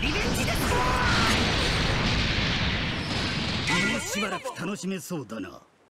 リベンジですもうしばらく楽しめそうだな。